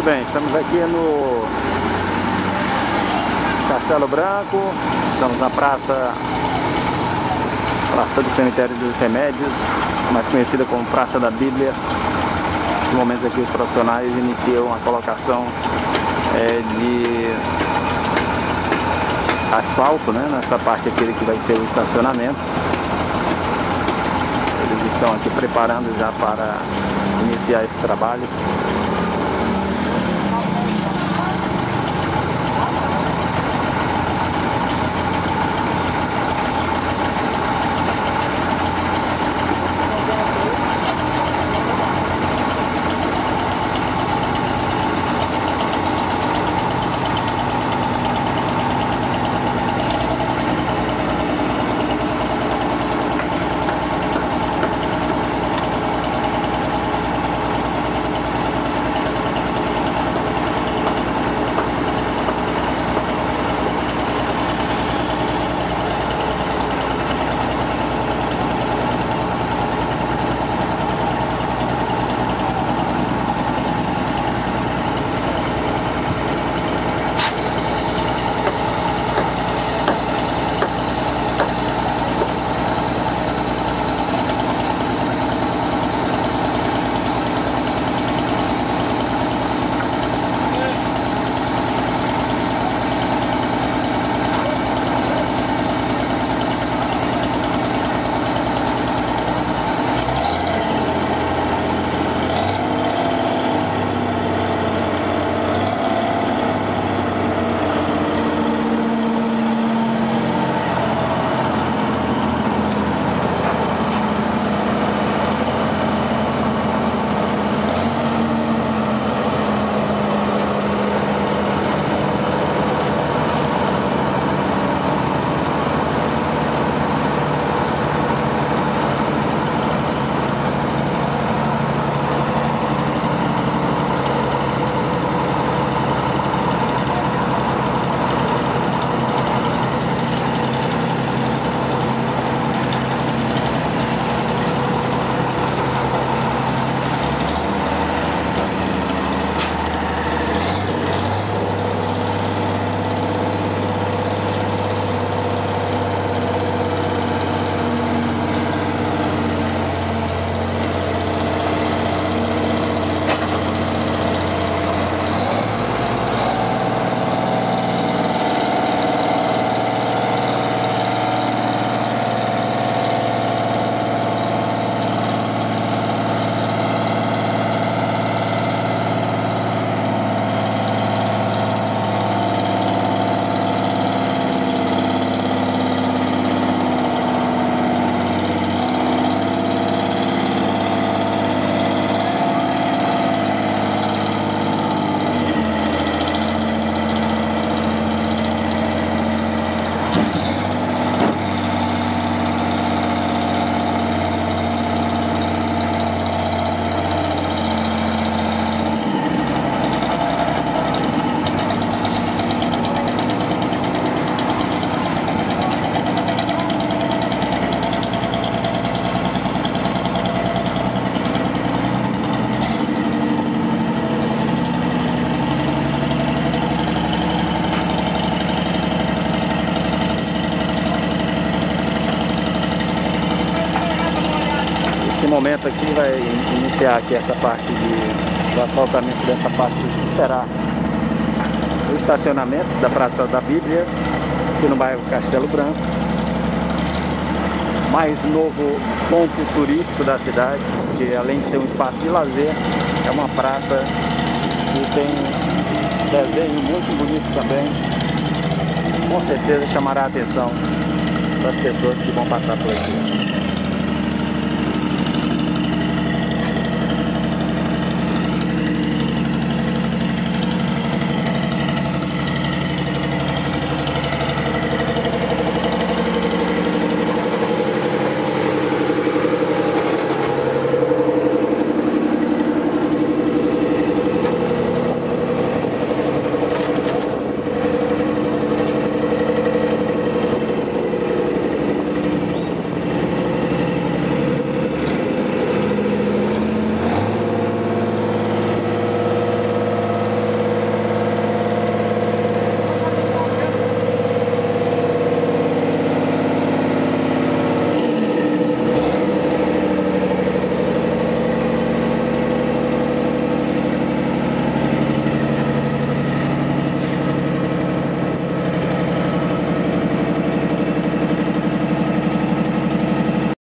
Muito bem, estamos aqui no Castelo Branco, estamos na praça, praça do Cemitério dos Remédios, mais conhecida como Praça da Bíblia. Nesse momento aqui os profissionais iniciam a colocação é, de asfalto né, nessa parte aqui que vai ser o estacionamento. Eles estão aqui preparando já para iniciar esse trabalho. Momento aqui vai iniciar aqui essa parte de, do asfaltamento dessa parte que será o estacionamento da Praça da Bíblia, aqui no bairro Castelo Branco. Mais novo ponto turístico da cidade, que além de ter um espaço de lazer, é uma praça que tem desenho muito bonito também. Com certeza chamará a atenção das pessoas que vão passar por aqui.